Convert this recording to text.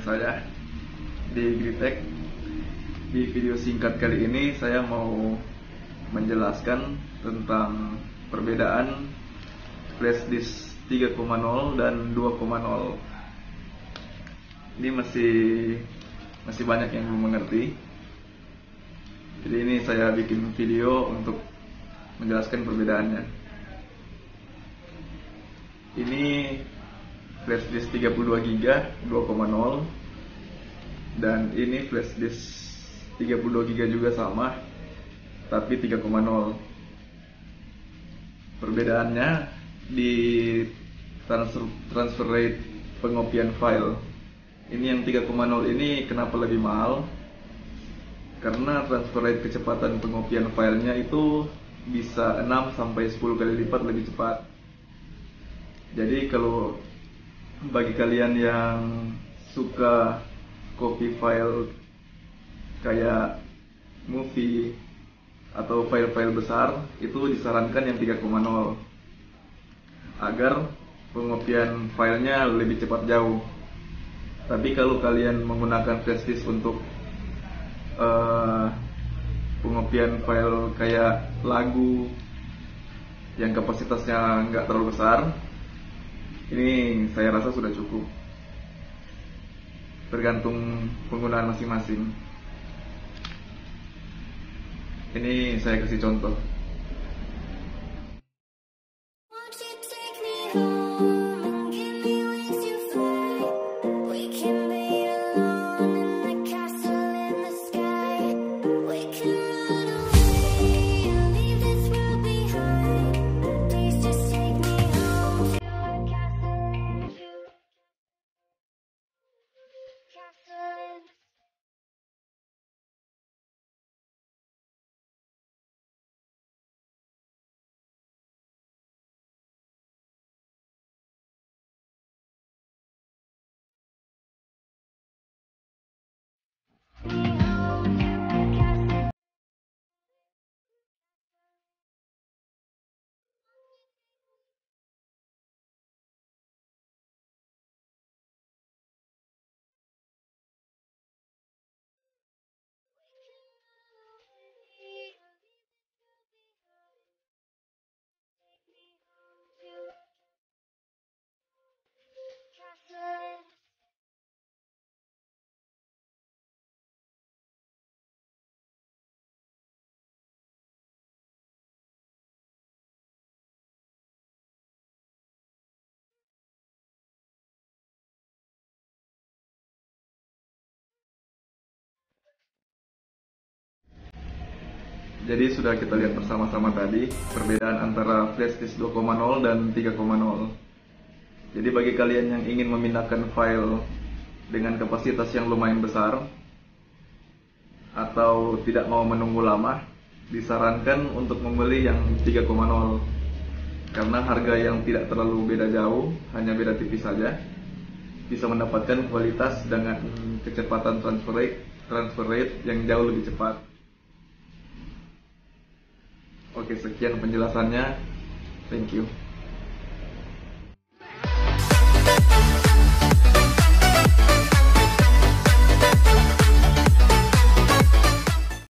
saya di Gritek. Di video singkat kali ini saya mau menjelaskan tentang perbedaan flash disk 3,0 dan 2,0. Ini masih masih banyak yang belum mengerti. Jadi ini saya bikin video untuk menjelaskan perbedaannya. Ini flash disk 32 GB 2,0 dan ini flash disk 32 GB juga sama tapi 3,0 perbedaannya di transfer, transfer rate pengopian file. Ini yang 3,0 ini kenapa lebih mahal? Karena transfer rate kecepatan pengopian filenya itu bisa 6 sampai 10 kali lipat lebih cepat. Jadi kalau bagi kalian yang suka copy file kayak movie atau file-file besar itu disarankan yang 3,0 agar pengopian filenya lebih cepat jauh. Tapi kalau kalian menggunakan flash untuk uh, pengopian file kayak lagu yang kapasitasnya nggak terlalu besar ini saya rasa sudah cukup. Tergantung penggunaan masing-masing. Ini saya kasih contoh Jadi sudah kita lihat bersama-sama tadi perbedaan antara flash disk 2.0 dan 3.0. Jadi bagi kalian yang ingin memindahkan file dengan kapasitas yang lumayan besar atau tidak mau menunggu lama, disarankan untuk membeli yang 3.0 karena harga yang tidak terlalu beda jauh, hanya beda tipis saja, bisa mendapatkan kualitas dengan kecepatan transfer rate, transfer rate yang jauh lebih cepat. Oke, sekian penjelasannya. Thank you.